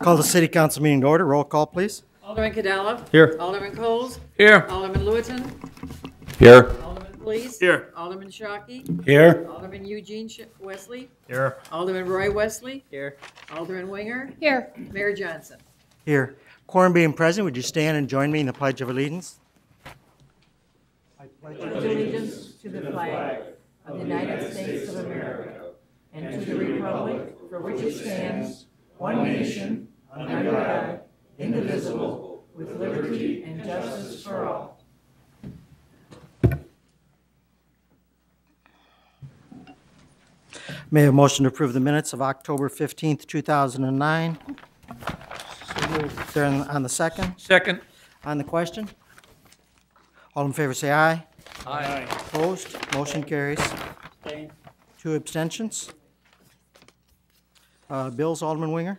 Call the city council meeting to order. Roll call, please. Alderman Cadella. Here. Alderman Coles. Here. Alderman Lewis. Here. Alderman Police. Here. Alderman Shockey. Here. Alderman Eugene Sh- Wesley. Here. Alderman Roy Wesley. Here. Alderman Winger. Here. Mayor Johnson. Here. Quorum being present, would you stand and join me in the Pledge of Allegiance? I pledge allegiance to the flag of the United States of America and to the republic for which it stands, one nation, under God, indivisible, with liberty and justice for all. May I have a motion to approve the minutes of October 15th, 2009? There on on the second? Second. On the question? All in favor, say aye. Aye. Opposed? Motion carries. Two abstentions. Uh, Bills, Alderman Winger?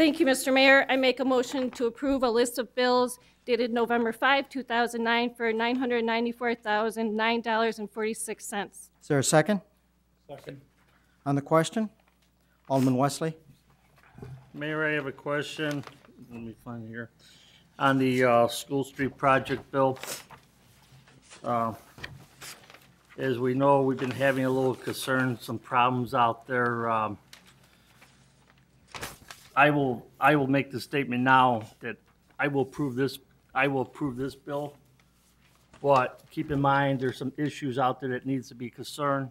Thank you, Mr. Mayor. I make a motion to approve a list of bills dated November 5, 2009 for $994,009.46. Is there a second? Second. On the question? Alderman Wesley? Mayor, I have a question. Let me find it here. On the uh, School Street project bill. Uh, As we know, we've been having a little concern, some problems out there. Um, I will, I will make the statement now that I will approve this, I will approve this bill. But keep in mind, there's some issues out there that needs to be concerned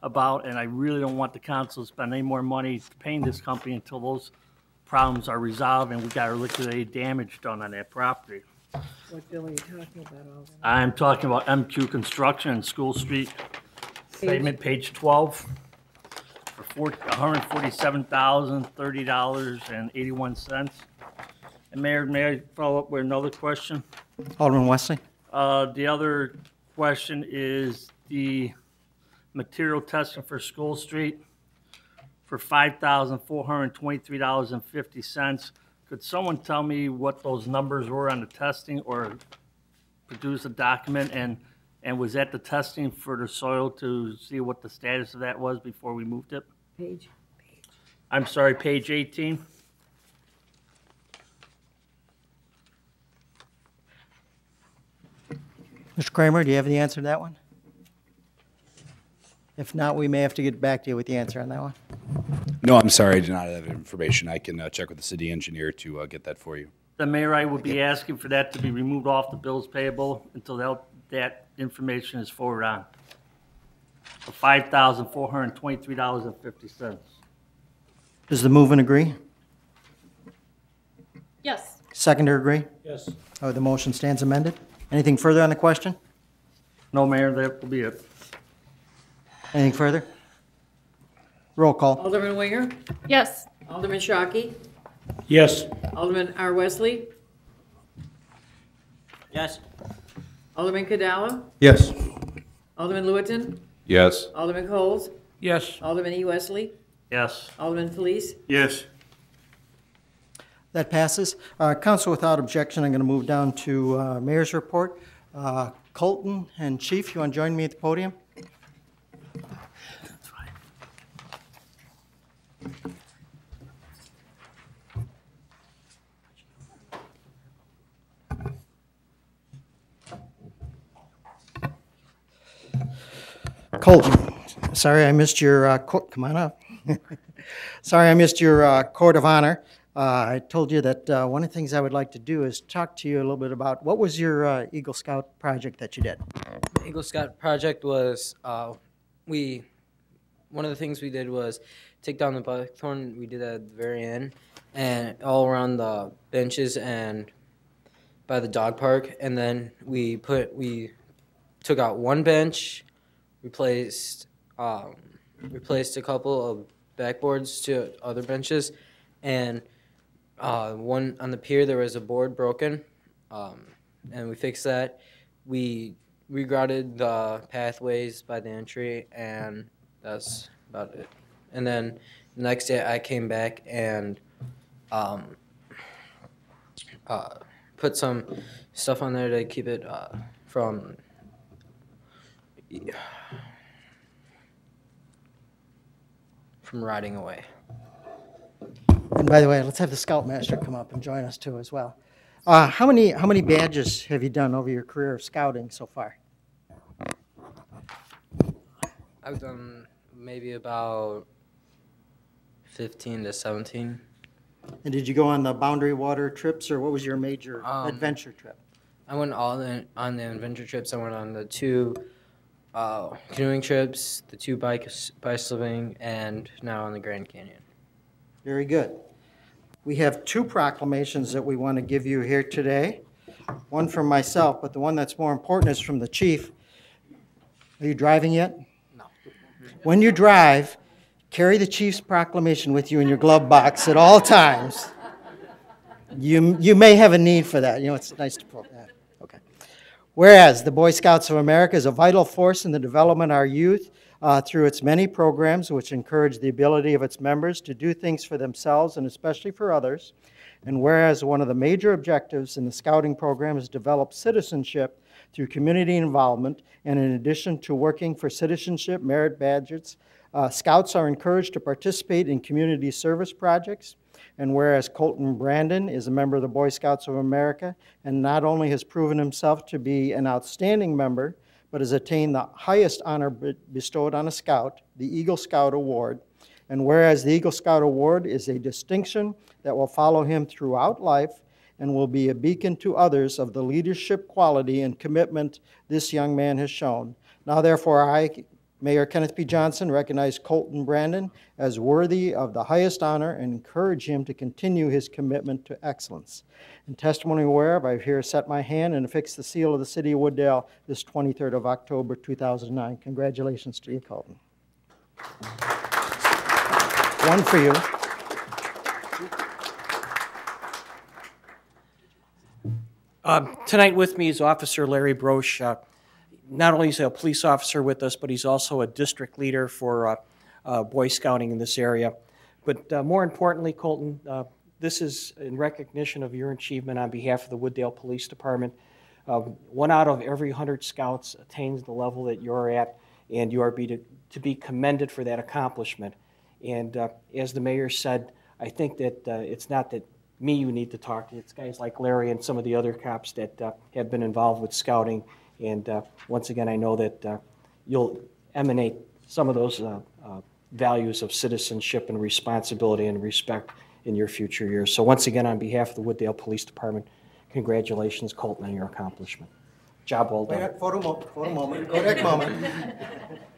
about, and I really don't want the council to spend any more money paying this company until those problems are resolved and we got our liquidated damage done on that property. What bill are you talking about, Alderman? I'm talking about MQ Construction and School Street, statement, page 12, for four- $147,030.81. And Mayor, may I follow up with another question? Alderman Wesley? Uh, The other question is the material testing for School Street for $5,423.50. Could someone tell me what those numbers were on the testing or produce a document? And, and was that the testing for the soil to see what the status of that was before we moved it? Page. I'm sorry, page 18? Mr. Kramer, do you have the answer to that one? If not, we may have to get back to you with the answer on that one. No, I'm sorry, I do not have that information. I can uh, check with the city engineer to uh, get that for you. The mayor, I would be asking for that to be removed off the bills payable until that, that information is forwarded on. Uh, for five thousand four hundred and twenty-three dollars and fifty cents. Does the movement agree? Yes. Seconder agree? Yes. Oh, the motion stands amended. Anything further on the question? No, Mayor, that will be it. Anything further? Roll call. Alderman Winger. Yes. Alderman Shockey. Yes. Alderman R. Wesley. Yes. Alderman Cadella. Yes. Alderman Lewis. Yes. Alderman Coles. Yes. Alderman E. Wesley. Yes. Alderman Police. Yes. That passes. Uh, Council, without objection, I'm going to move down to uh, Mayor's report. Uh, Colton and Chief, you want to join me at the podium? Colton, sorry I missed your, uh, co- come on up. Sorry I missed your uh, court of honor. Uh, I told you that uh, one of the things I would like to do is talk to you a little bit about, what was your uh, Eagle Scout project that you did? Eagle Scout project was uh, we one of the things we did was take down the buckthorn. We did that at the very end, and all around the benches and by the dog park. And then we put we took out one bench, replaced um, replaced a couple of backboards to other benches, and uh, one on the pier there was a board broken, um, and we fixed that. We regrouted the pathways by the entry, and that's about it. And then the next day, I came back and um, uh, put some stuff on there to keep it uh, from from riding away. And by the way, let's have the Scoutmaster come up and join us too as well. Uh, How many, how many badges have you done over your career of scouting so far? I've done maybe about 15 to 17. And did you go on the boundary water trips, or what was your major Um, adventure trip? I went all the, on the adventure trips. I went on the two uh, canoeing trips, the two bike bicycling, and now on the Grand Canyon. Very good. We have two proclamations that we want to give you here today. One from myself, but the one that's more important is from the chief. Are you driving yet? No. When you drive, carry the chief's proclamation with you in your glove box at all times. You, you may have a need for that. You know, it's nice to pull that. Okay. Whereas the Boy Scouts of America is a vital force in the development of our youth uh, through its many programs which encourage the ability of its members to do things for themselves and especially for others. And whereas one of the major objectives in the scouting program is develop citizenship through community involvement, and in addition to working for citizenship merit badges, uh, scouts are encouraged to participate in community service projects. And whereas Colton Brandon is a member of the Boy Scouts of America and not only has proven himself to be an outstanding member, but has attained the highest honor bestowed on a scout, the Eagle Scout Award. And whereas the Eagle Scout Award is a distinction that will follow him throughout life and will be a beacon to others of the leadership quality and commitment this young man has shown. Now, therefore, I, Mayor Kenneth P. Johnson, recognized Colton Brandon as worthy of the highest honor and encourage him to continue his commitment to excellence. In testimony whereof, I here set my hand and affix the seal of the city of Wood Dale this 23rd of October, 2009. Congratulations to you, Colton. One for you. Um, Tonight with me is Officer Larry Broche. Uh, Not only is he a police officer with us, but he's also a district leader for uh, uh, Boy Scouting in this area. But uh, more importantly, Colton, this is in recognition of your achievement on behalf of the Wood Dale Police Department. One out of every 100 scouts attains the level that you're at, and you are be to to be commended for that accomplishment. And uh, as the mayor said, I think that uh, it's not that me you need to talk to, it's guys like Larry and some of the other cops that uh, have been involved with scouting. And uh, once again, I know that uh, you'll emanate some of those uh, uh, values of citizenship and responsibility and respect in your future years. So once again, on behalf of the Wood Dale Police Department, congratulations, Colton, on your accomplishment. Job well done. Wait, Photo mo- a moment, Kodak moment.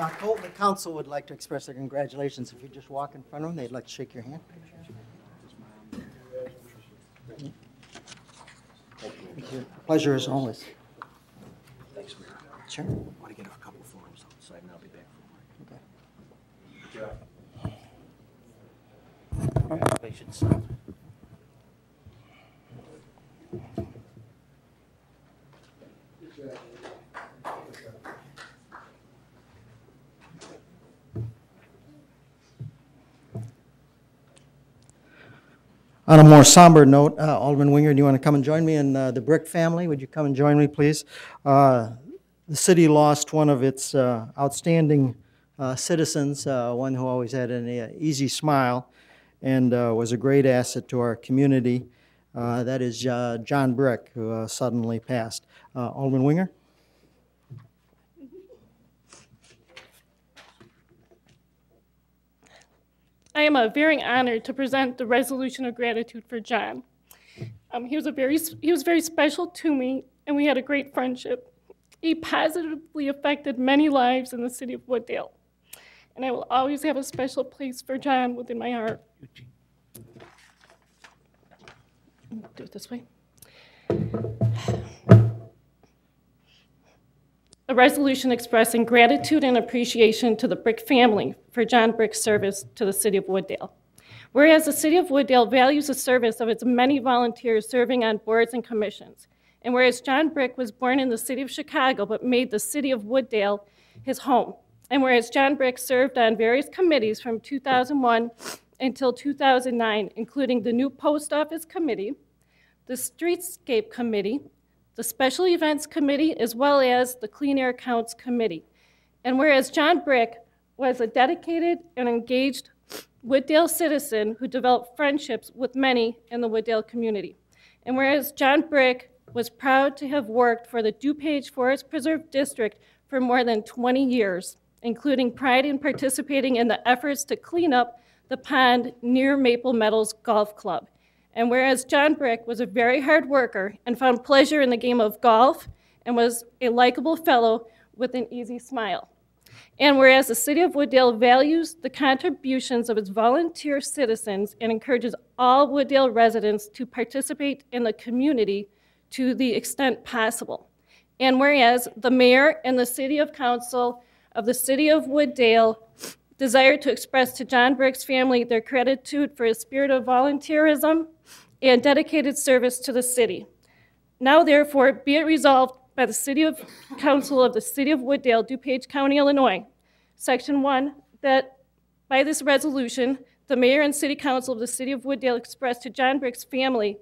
Uh, Colton, the council would like to express their congratulations. If you just walk in front of them, they'd like to shake your hand. You. Pleasure as always. Thanks, Mayor. Sure. I want to get a couple of photos outside, and I'll be back for more. They should stop. On a more somber note, uh, Alderman Winger, do you want to come and join me in uh, the Brick family? Would you come and join me, please? Uh, The city lost one of its uh, outstanding uh, citizens, uh, one who always had an easy smile and was a great asset to our community. That is John Brick, who suddenly passed. Alderman Winger? I am uh, very honored to present the resolution of gratitude for John. Um, he was a very he was very special to me, and we had a great friendship. He positively affected many lives in the city of Wood Dale, and I will always have a special place for John within my heart. Do it this way. A resolution expressing gratitude and appreciation to the Brick family for John Brick's service to the city of Wood Dale. Whereas the city of Wood Dale values the service of its many volunteers serving on boards and commissions, and whereas John Brick was born in the city of Chicago but made the city of Wood Dale his home, and whereas John Brick served on various committees from 2001 until 2009, including the new post office committee, the streetscape committee, the Special Events Committee, as well as the Clean Air Counts Committee. And whereas John Brick was a dedicated and engaged Wood Dale citizen who developed friendships with many in the Wood Dale community. And whereas John Brick was proud to have worked for the DuPage Forest Preserve District for more than 20 years, including pride in participating in the efforts to clean up the pond near Maple Meadows Golf Club. And whereas John Brick was a very hard worker and found pleasure in the game of golf and was a likable fellow with an easy smile. And whereas the City of Wood Dale values the contributions of its volunteer citizens and encourages all Wood Dale residents to participate in the community to the extent possible. And whereas the mayor and the city of council of the City of Wood Dale desire to express to John Brick's family their gratitude for his spirit of volunteerism and dedicated service to the city. Now therefore, be it resolved by the City of Council of the City of Wood Dale, DuPage County, Illinois, Section 1, that by this resolution, the mayor and city council of the City of Wood Dale express to John Brick's family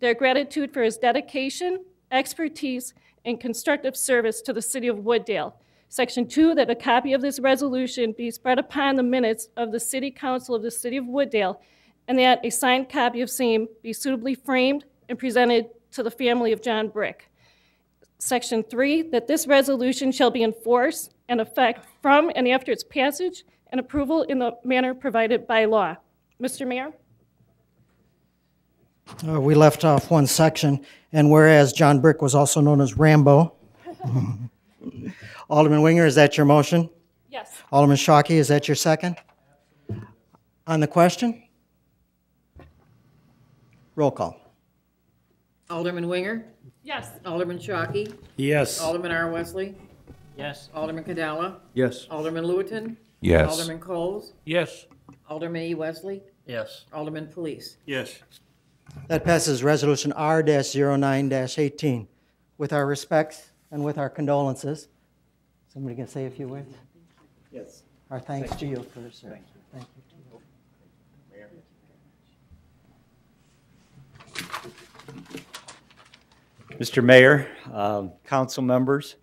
their gratitude for his dedication, expertise, and constructive service to the City of Wood Dale. Section 2, that a copy of this resolution be spread upon the minutes of the City Council of the City of Wood Dale, and that a signed copy of same be suitably framed and presented to the family of John Brick. Section 3, that this resolution shall be enforced and effect from and after its passage and approval in the manner provided by law. Mr. Mayor? Uh, We left off one section, and whereas John Brick was also known as Rambo. Alderman Winger, is that your motion? Yes. Alderman Shockey, is that your second? On the question? Roll call. Alderman Winger, Yes. Alderman Shockey, Yes. Alderman R. Wesley, Yes. Alderman Cadella, Yes. Alderman Lewitton, Yes. Alderman Coles, Yes. Alderman E. Wesley, Yes. Alderman Police. Yes. That passes Resolution R-09-18. With our respects and with our condolences, somebody can say a few words? Yes. Our thanks to you for sir. Thank you. Thank you. Mr. Mayor, um, council members,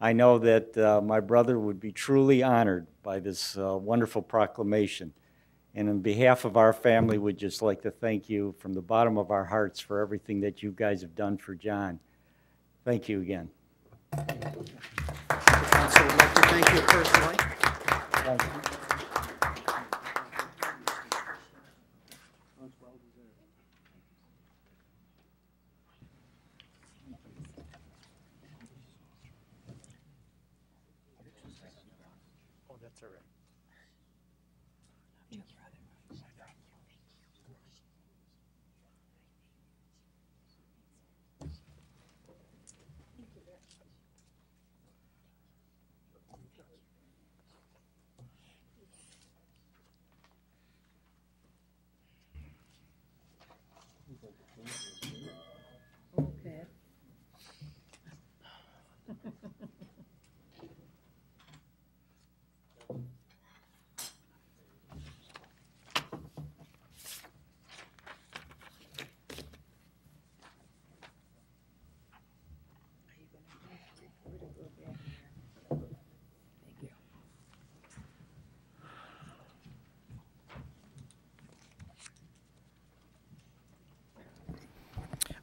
I know that uh, my brother would be truly honored by this uh, wonderful proclamation. And on behalf of our family, we'd just like to thank you from the bottom of our hearts for everything that you guys have done for John. Thank you again. Council would like to thank you personally. Okay.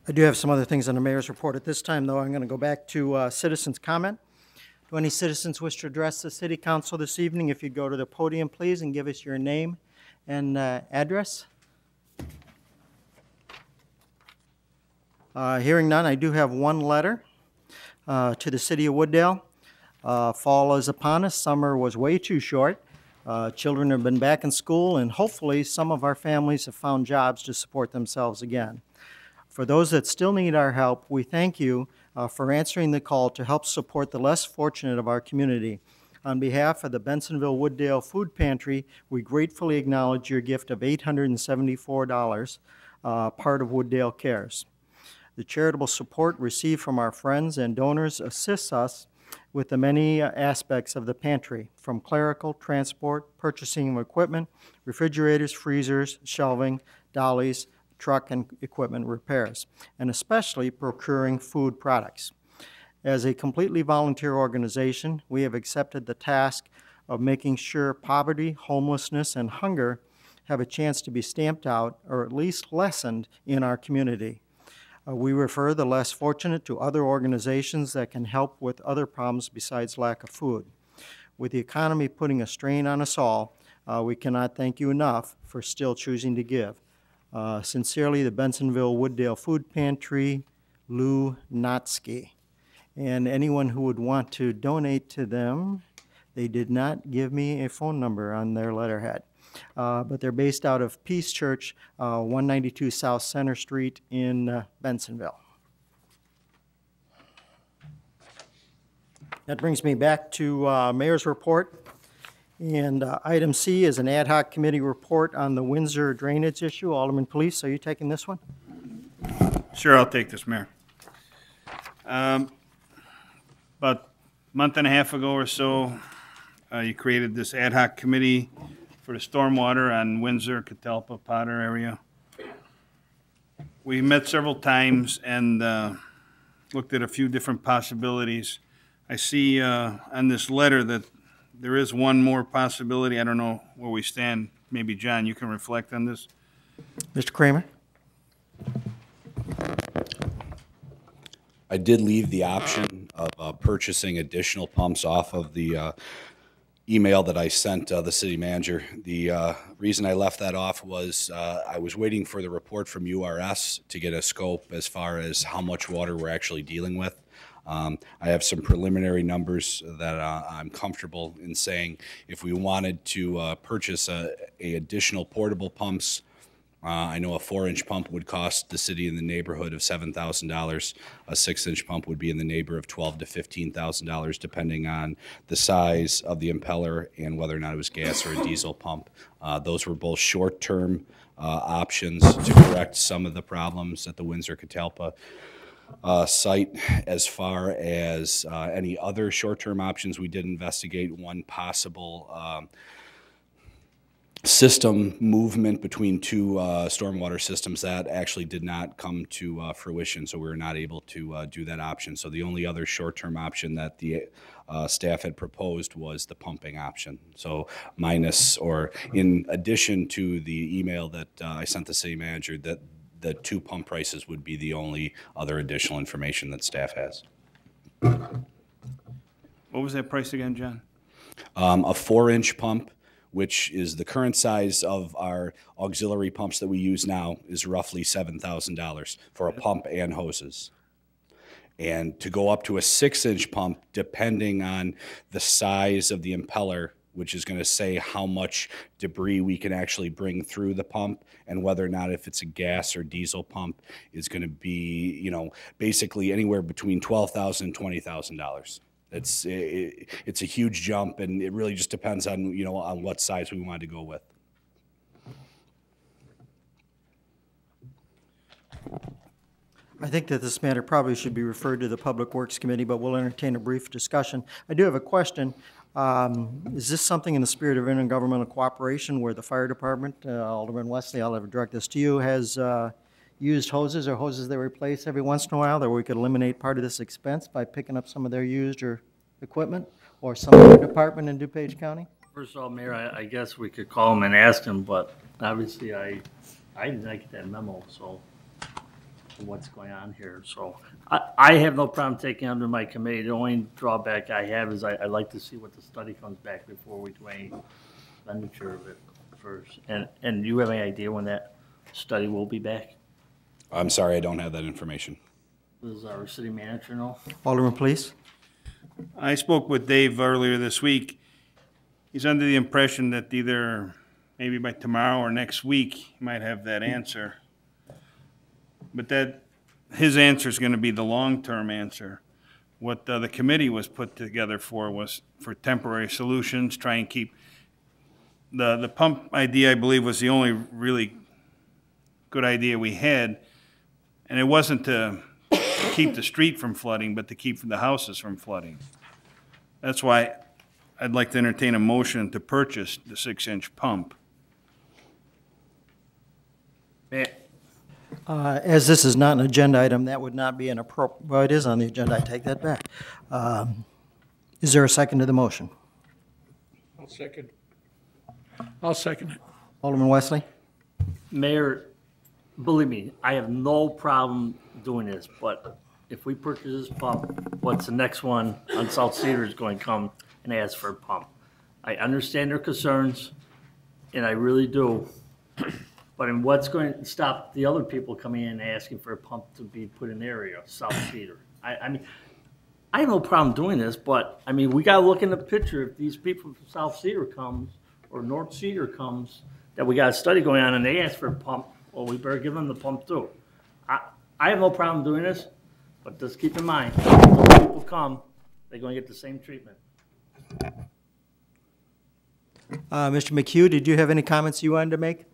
I do have some other things on the mayor's report. At this time, though, I'm going to go back to uh, citizens' comment. Do any citizens wish to address the city council this evening? If you'd go to the podium, please, and give us your name and uh, address. Uh, Hearing none, I do have one letter uh, to the city of Wood Dale. Uh, Fall is upon us, summer was way too short. Uh, Children have been back in school, and hopefully, some of our families have found jobs to support themselves again. For those that still need our help, we thank you uh, for answering the call to help support the less fortunate of our community. On behalf of the Bensenville Wooddale Food Pantry, we gratefully acknowledge your gift of $874, uh, part of Wood Dale Cares. The charitable support received from our friends and donors assists us with the many uh, aspects of the pantry, from clerical, transport, purchasing of equipment, refrigerators, freezers, shelving, dollies, truck and equipment repairs, and especially procuring food products. As a completely volunteer organization, we have accepted the task of making sure poverty, homelessness, and hunger have a chance to be stamped out or at least lessened in our community. Uh, we refer the less fortunate to other organizations that can help with other problems besides lack of food. With the economy putting a strain on us all, uh, we cannot thank you enough for still choosing to give. Uh, Sincerely, the Bensenville Wooddale Food Pantry, Lou Notsky. And anyone who would want to donate to them, they did not give me a phone number on their letterhead. Uh, But they're based out of Peace Church, uh, 192 South Center Street in uh, Bensenville. That brings me back to uh, Mayor's report. And uh, item C is an ad hoc committee report on the Windsor drainage issue. Alderman Police, are you taking this one? Sure, I'll take this, Mayor. Um, About a month and a half ago or so, uh, you created this ad hoc committee for the stormwater on Windsor, Catalpa, Potter area. We met several times and uh, looked at a few different possibilities. I see uh, on this letter that there is one more possibility. I don't know where we stand. Maybe, John, you can reflect on this. Mr. Kramer? I did leave the option of uh, purchasing additional pumps off of the uh, email that I sent uh, the city manager. The uh, reason I left that off was uh, I was waiting for the report from URS to get a scope as far as how much water we're actually dealing with. Um, I have some preliminary numbers that uh, I'm comfortable in saying if we wanted to uh, purchase a, a additional portable pumps, uh, I know a four-inch pump would cost the city in the neighborhood of seven thousand dollars. A six-inch pump would be in the neighbor of twelve to fifteen thousand dollars, depending on the size of the impeller and whether or not it was gas or a diesel pump. Uh, those were both short-term uh, options to correct some of the problems at the Windsor Catalpa uh, site. As far as uh, any other short-term options, we did investigate one possible. Um, system movement between two uh, stormwater systems that actually did not come to uh, fruition, so we were not able to uh, do that option. So the only other short-term option that the uh, staff had proposed was the pumping option. So minus, or in addition to the email that uh, I sent the city manager, that the two pump prices would be the only other additional information that staff has. What was that price again, John? Um, a four-inch pump, which is the current size of our auxiliary pumps that we use now, is roughly seven thousand dollars for a pump and hoses. And to go up to a six-inch pump, depending on the size of the impeller, which is going to say how much debris we can actually bring through the pump, and whether or not if it's a gas or diesel pump is going to be, you know, basically anywhere between twelve thousand and twenty thousand dollars. and It's it, it's a huge jump, and it really just depends on you know on what size we want to go with. I think that this matter probably should be referred to the Public Works Committee, but we'll entertain a brief discussion. I do have a question. Um, Is this something in the spirit of intergovernmental cooperation where the fire department, uh, Alderman Wesley, I'll direct this to you, has uh, used hoses or hoses they replace every once in a while, that we could eliminate part of this expense by picking up some of their used or equipment, or some other department in DuPage County? First of all, Mayor, I, I guess we could call him and ask him, but obviously I, I did not get that memo, so what's going on here, so. I, I have no problem taking under my committee. The only drawback I have is I, I'd like to see what the study comes back before we do any expenditure of it first. And, and you have any idea when that study will be back? I'm sorry, I don't have that information. Does our city manager know? Alderman, please. I spoke with Dave earlier this week. He's under the impression that either maybe by tomorrow or next week, he might have that hmm. answer. But that, his answer is gonna be the long-term answer. What uh, the committee was put together for was for temporary solutions, try and keep, the, the pump idea, I believe, was the only really good idea we had. And it wasn't to keep the street from flooding, but to keep the houses from flooding. That's why I'd like to entertain a motion to purchase the six-inch pump. Uh, As this is not an agenda item, that would not be an appropriate, well, it is on the agenda, I take that back. Um, Is there a second to the motion? I'll second. I'll second it. Alderman Wesley? Mayor, believe me, I have no problem doing this, but if we purchase this pump, what's the next one on South Cedar is going to come and ask for a pump? I understand their concerns, and I really do. But in what's going to stop the other people coming in and asking for a pump to be put in the area, South Cedar? I, I mean, I have no problem doing this, but, I mean, we gotta look in the picture, if these people from South Cedar comes, or North Cedar comes, that we got a study going on and they ask for a pump, well, we better give them the pump too. I, I have no problem doing this, but just keep in mind, when people come, they're gonna get the same treatment. Uh, Mr. McHugh, did you have any comments you wanted to make?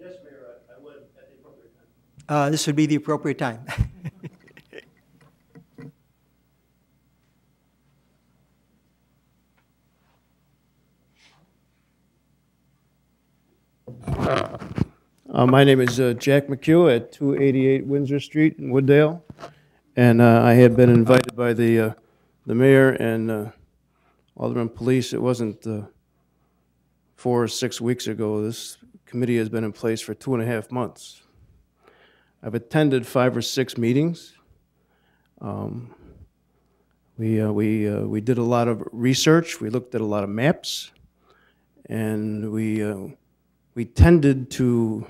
Yes, Mayor, I would, at the appropriate time. Uh, This would be the appropriate time. Uh, my name is uh, Jack McHugh at 288 Windsor Street in Wood Dale. And uh, I had been invited by the, uh, the mayor and uh, Alderman Police. It wasn't uh, four or six weeks ago. This committee has been in place for two and a half months. I've attended five or six meetings. Um, We, uh, we, uh, we did a lot of research. We looked at a lot of maps. And we, uh, we tended to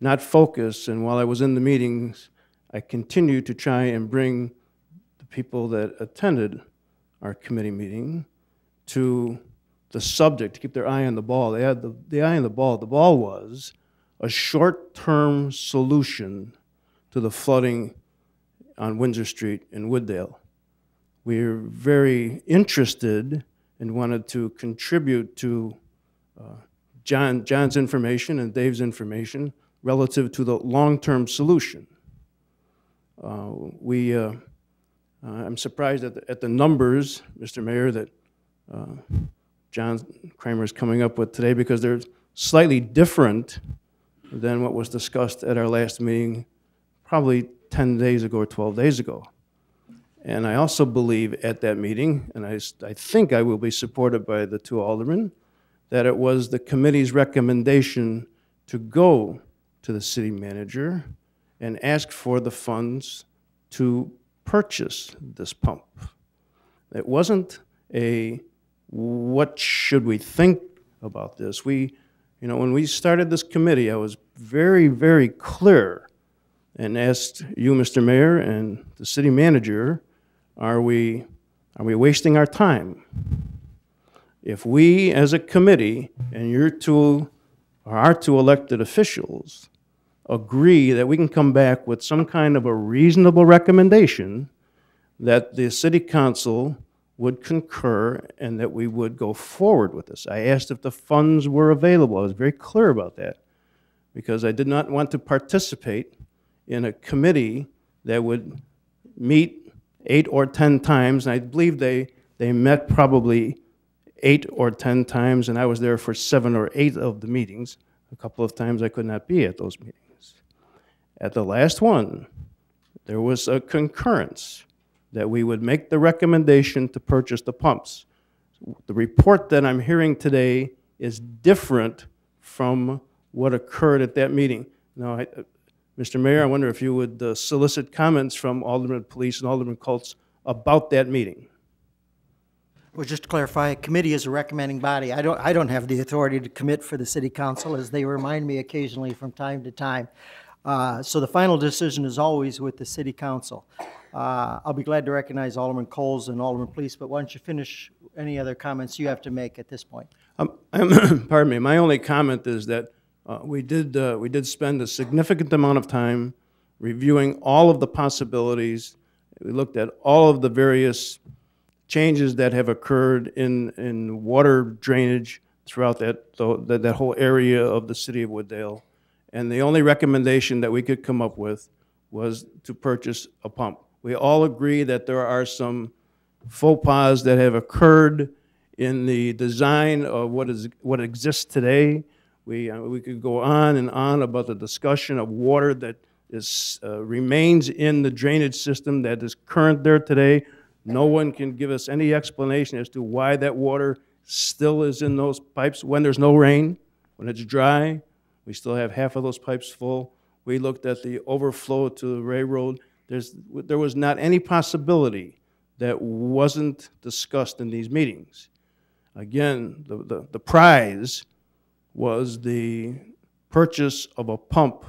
not focus, and while I was in the meetings, I continued to try and bring the people that attended our committee meeting to the subject, to keep their eye on the ball. They had the, the eye on the ball. The ball was a short-term solution to the flooding on Windsor Street in Wood Dale. We're very interested and wanted to contribute to John, John's information and Dave's information relative to the long-term solution. Uh, We, uh, uh, I'm surprised at the, at the numbers, Mr. Mayor, that uh, John Kramer is coming up with today because they're slightly different than what was discussed at our last meeting, probably 10 days ago or 12 days ago. And I also believe at that meeting, and I, I think I will be supported by the two aldermen, that it was the committee's recommendation to go to the city manager and ask for the funds to purchase this pump. It wasn't a, what should we think about this? We, you know, when we started this committee, I was very, very clear and asked you, Mr. Mayor, and the city manager, are we, are we wasting our time? if we, as a committee, and your two, or our two elected officials, agree that we can come back with some kind of a reasonable recommendation, that the city council would concur and that we would go forward with this. I asked if the funds were available. I was very clear about that, because I did not want to participate in a committee that would meet eight or 10 times, and I believe they, they met probably eight or 10 times, and I was there for seven or eight of the meetings. A couple of times I could not be at those meetings. At the last one, there was a concurrence that we would make the recommendation to purchase the pumps. The report that I'm hearing today is different from what occurred at that meeting. Now, I- uh, Mr. Mayor, I wonder if you would uh, solicit comments from Alderman Police and Alderman Colts about that meeting. Well, just to clarify, a committee is a recommending body. I don't, I don't have the authority to commit for the city council, as they remind me occasionally from time to time. Uh, So the final decision is always with the city council. Uh, I'll be glad to recognize Alderman Coles and Alderman Police, but why don't you finish any other comments you have to make at this point? Um, Pardon me, my only comment is that uh, we did, uh, we did spend a significant amount of time reviewing all of the possibilities. We looked at all of the various changes that have occurred in, in water drainage throughout that, that, that whole area of the city of Wood Dale. And the only recommendation that we could come up with was to purchase a pump. We all agree that there are some faux pas that have occurred in the design of what is, what exists today. We, uh, we could go on and on about the discussion of water that is, uh, remains in the drainage system that is current there today. No one can give us any explanation as to why that water still is in those pipes when there's no rain, when it's dry. We still have half of those pipes full. We looked at the overflow to the railroad. There's, there was not any possibility that wasn't discussed in these meetings. Again, the, the, the prize was the purchase of a pump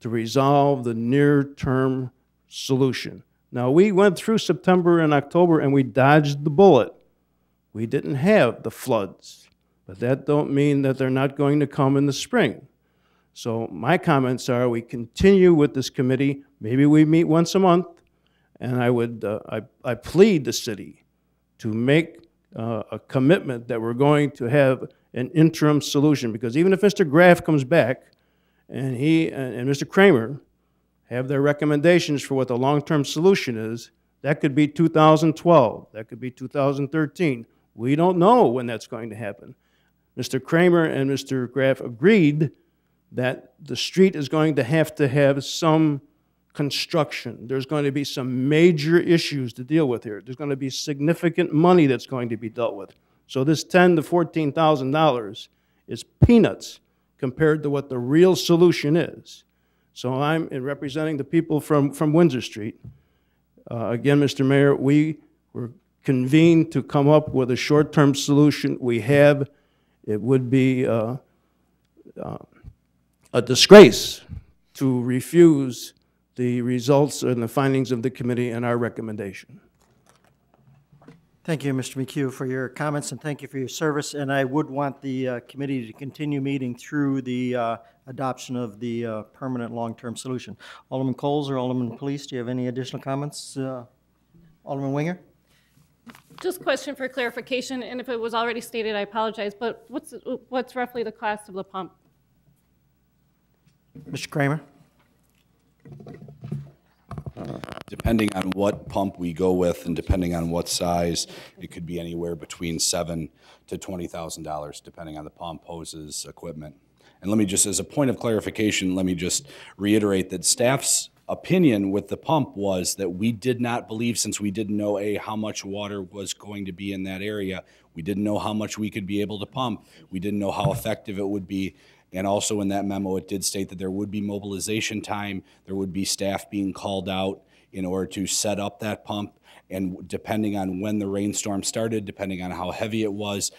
to resolve the near-term solution. Now, we went through September and October and we dodged the bullet. We didn't have the floods, but that don't mean that they're not going to come in the spring. So my comments are, we continue with this committee, maybe we meet once a month, and I would, uh, I, I plead the city to make uh, a commitment that we're going to have an interim solution, because even if Mr. Graff comes back and he and, and Mr. Kramer have their recommendations for what the long-term solution is, that could be 2012, that could be 2013. We don't know when that's going to happen. Mr. Kramer and Mr. Graff agreed that the street is going to have to have some construction. There's going to be some major issues to deal with here. There's going to be significant money that's going to be dealt with. So this ten to fourteen thousand dollars is peanuts compared to what the real solution is. So I'm in representing the people from, from Windsor Street. Uh, again, Mr. Mayor, we were convened to come up with a short-term solution. We have, it would be, uh, a disgrace to refuse the results and the findings of the committee and our recommendation. Thank you, Mr. McHugh, for your comments, and thank you for your service. And I would want the uh, committee to continue meeting through the uh, adoption of the uh, permanent long-term solution. Alderman Coles or Alderman Police, do you have any additional comments? Uh, Alderman Winger? Just a question for clarification, and if it was already stated, I apologize, but what's, what's roughly the cost of the pump? Mr. Kramer? Depending on what pump we go with and depending on what size, it could be anywhere between seven to twenty thousand dollars, depending on the pump, hoses, equipment. And let me just, as a point of clarification, let me just reiterate that staff's opinion with the pump was that we did not believe, since we didn't know, A, how much water was going to be in that area, we didn't know how much we could be able to pump, we didn't know how effective it would be, and also in that memo, it did state that there would be mobilization time, there would be staff being called out in order to set up that pump. And depending on when the rainstorm started, depending on how heavy it was,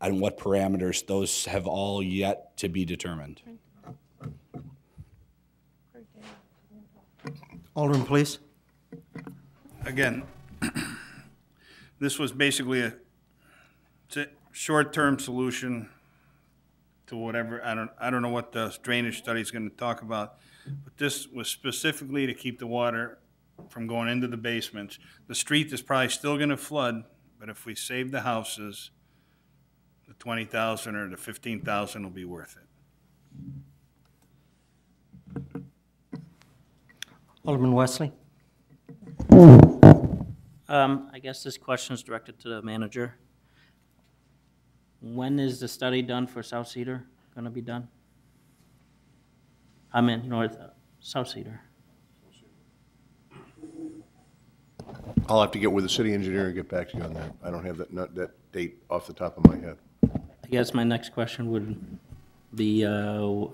and what parameters, those have all yet to be determined. Alderman please. Again, this was basically a, a short-term solution to whatever, I don't, I don't know what the drainage study is gonna talk about, but this was specifically to keep the water from going into the basements. The street is probably still gonna flood, but if we save the houses, the twenty thousand or the fifteen thousand will be worth it. Alderman Wesley? Um, I guess this question is directed to the manager. When is the study done for South Cedar gonna be done? I mean, North, uh, South Cedar. I'll have to get with the city engineer and get back to you on that. I don't have that, not that date off the top of my head. I guess my next question would be, uh,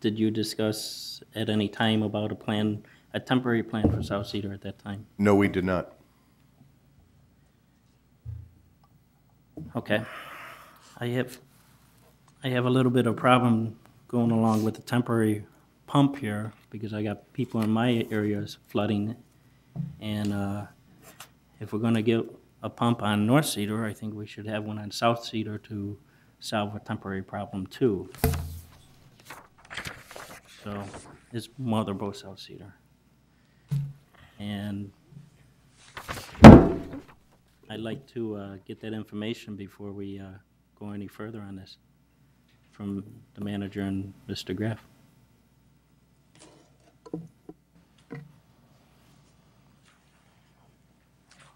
did you discuss at any time about a plan, a temporary plan for South Cedar at that time? No, we did not. Okay. I have, I have a little bit of problem going along with the temporary pump here because I got people in my areas flooding. And uh, if we're gonna get a pump on North Cedar, I think we should have one on South Cedar to solve a temporary problem too. So it's Mother both South Cedar. And I'd like to uh, get that information before we uh, go any further on this from the manager and Mr. Graff.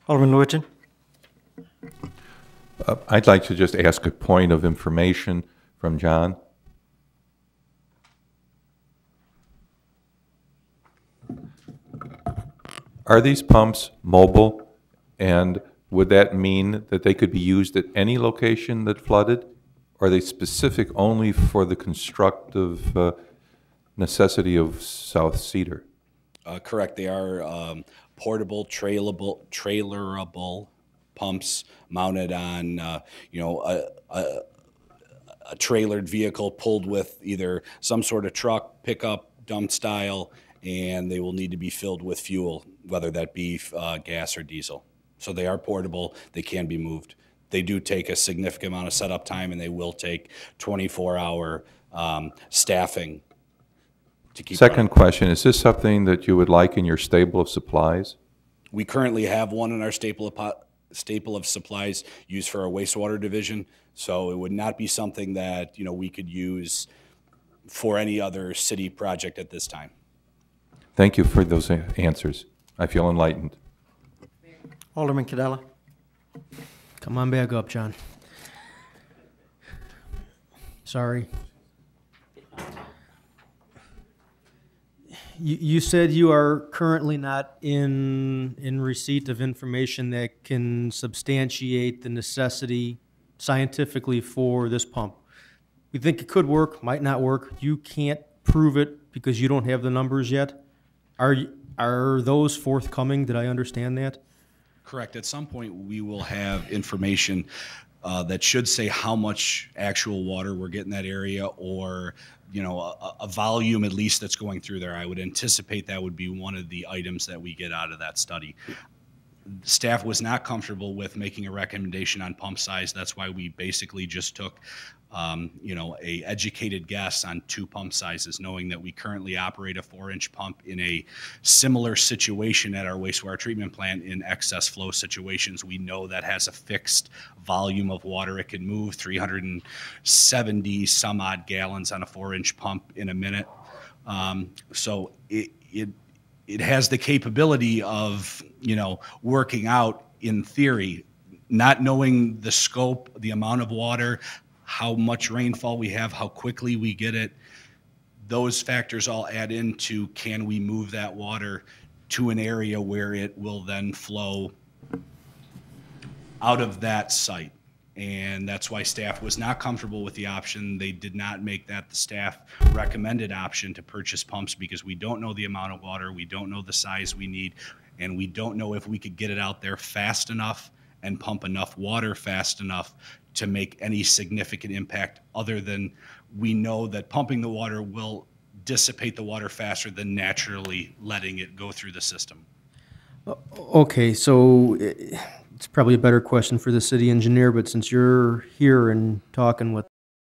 Alderman Norton. Uh, I'd like to just ask a point of information from John. Are these pumps mobile and would that mean that they could be used at any location that flooded? Are they specific only for the constructive uh, necessity of South Cedar? Uh, correct, they are um, portable, trailable, trailerable pumps mounted on, uh, you know, a, a, a trailered vehicle pulled with either some sort of truck, pickup, dump style, and they will need to be filled with fuel, whether that be uh, gas or diesel. So they are portable, they can be moved. They do take a significant amount of setup time, and they will take 24-hour um, staffing to keep. Second question, is this something that you would like in your stable of supplies? We currently have one in our staple of, po- staple of supplies used for our wastewater division, so it would not be something that, you know, we could use for any other city project at this time. Thank you for those answers. I feel enlightened. Alderman Cadella. Come on back up, John. Sorry. You, you said you are currently not in, in receipt of information that can substantiate the necessity scientifically for this pump. We think it could work, might not work. You can't prove it because you don't have the numbers yet. Are, are those forthcoming? Did I understand that? Correct. At some point, we will have information uh, that should say how much actual water we're getting that area or, you know, a, a volume at least that's going through there. I would anticipate that would be one of the items that we get out of that study. Staff was not comfortable with making a recommendation on pump size. That's why we basically just took, um, you know, a educated guess on two pump sizes, knowing that we currently operate a four-inch pump in a similar situation at our wastewater treatment plant in excess flow situations. We know that has a fixed volume of water it can move, 370 some odd gallons on a four-inch pump in a minute. Um, so it, it, it has the capability of, you know, working out in theory, not knowing the scope, the amount of water, how much rainfall we have, how quickly we get it. Those factors all add into can we move that water to an area where it will then flow out of that site. And that's why staff was not comfortable with the option. They did not make that the staff recommended option to purchase pumps because we don't know the amount of water, we don't know the size we need, and we don't know if we could get it out there fast enough and pump enough water fast enough to make any significant impact other than we know that pumping the water will dissipate the water faster than naturally letting it go through the system. Okay, so eh, it's probably a better question for the city engineer, but since you're here and talking with